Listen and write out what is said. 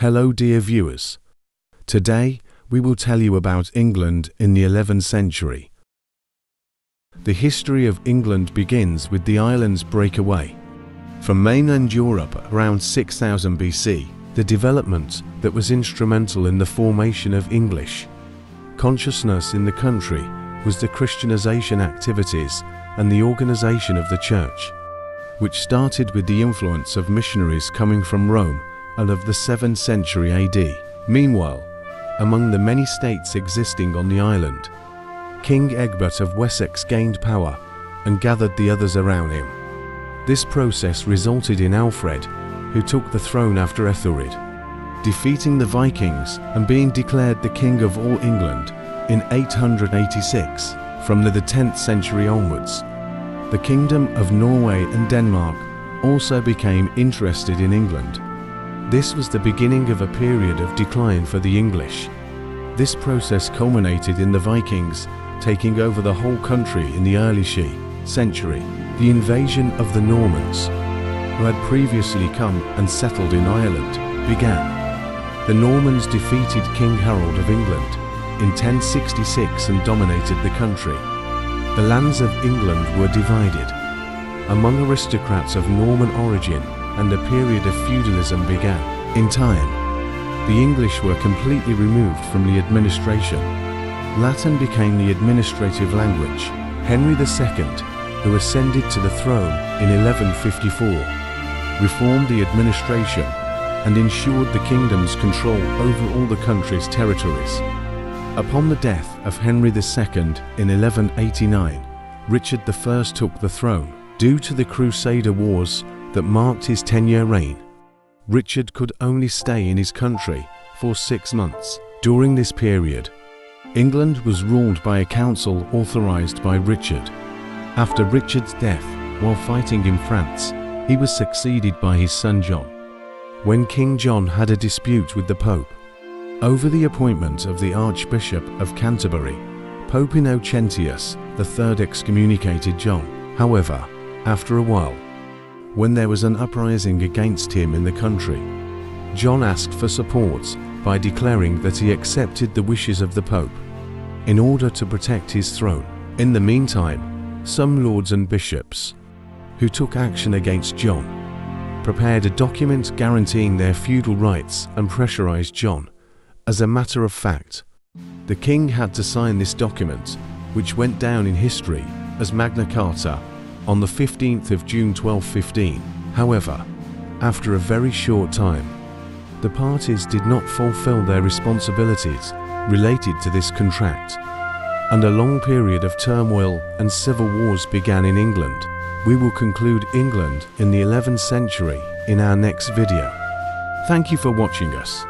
Hello dear viewers. Today we will tell you about England in the 11th century. The history of England begins with the island's breakaway. From mainland Europe around 6000 BC, the development that was instrumental in the formation of English. Consciousness in the country was the Christianization activities and the organization of the church, which started with the influence of missionaries coming from Rome and of the 7th century AD. Meanwhile, among the many states existing on the island, King Egbert of Wessex gained power and gathered the others around him. This process resulted in Alfred, who took the throne after Ethelred, defeating the Vikings and being declared the King of all England in 886 from the 10th century onwards. The Kingdom of Norway and Denmark also became interested in England this was the beginning of a period of decline for the English. This process culminated in the Vikings taking over the whole country in the early she century. The invasion of the Normans, who had previously come and settled in Ireland, began. The Normans defeated King Harold of England in 1066 and dominated the country. The lands of England were divided among aristocrats of Norman origin and a period of feudalism began. In time, the English were completely removed from the administration. Latin became the administrative language. Henry II, who ascended to the throne in 1154, reformed the administration and ensured the kingdom's control over all the country's territories. Upon the death of Henry II in 1189, Richard I took the throne. Due to the Crusader Wars that marked his 10-year reign, Richard could only stay in his country for six months. During this period, England was ruled by a council authorized by Richard. After Richard's death, while fighting in France, he was succeeded by his son John. When King John had a dispute with the Pope over the appointment of the Archbishop of Canterbury, Pope Innocentius III excommunicated John. However, after a while, when there was an uprising against him in the country. John asked for support by declaring that he accepted the wishes of the Pope in order to protect his throne. In the meantime, some lords and bishops who took action against John prepared a document guaranteeing their feudal rights and pressurized John. As a matter of fact, the king had to sign this document, which went down in history as Magna Carta on the 15th of June 1215. However, after a very short time, the parties did not fulfill their responsibilities related to this contract, and a long period of turmoil and civil wars began in England. We will conclude England in the 11th century in our next video. Thank you for watching us.